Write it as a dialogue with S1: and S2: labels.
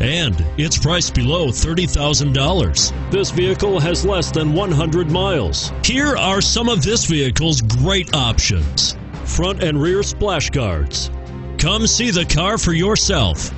S1: And it's priced below $30,000.
S2: This vehicle has less than 100 miles.
S1: Here are some of this vehicle's great options
S2: front and rear splash guards.
S1: Come see the car for yourself.